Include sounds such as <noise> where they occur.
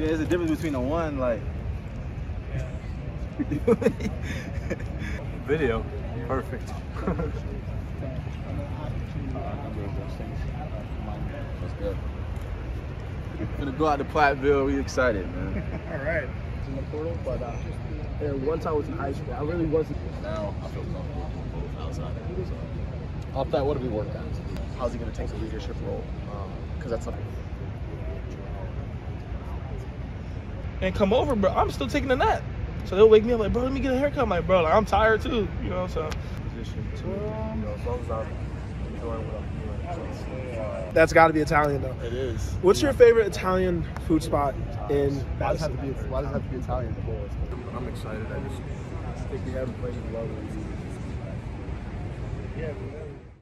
Yeah, there's a difference between a one, like. Video. Perfect. That's good. Gonna go out to Platteville. We excited, man. <laughs> All right. In the portal, but uh, yeah, once I was in high school, I really wasn't. Now I feel comfortable both outside. So. Off that, what do we work on? How's he going to take the leadership role? Because that's something. And come over, bro. I'm still taking a nap. So they'll wake me up like, bro, let me get a haircut. I'm like, bro, like, I'm tired too, you know. So Position two. You know, as long as I'm enjoying what I'm doing. Uh, That's got to be Italian, though. it is. What's your favorite Italian food spot in Why does it have to be? Why does it have to be Italian? I'm excited. I just think we haven't played as well as we Yeah,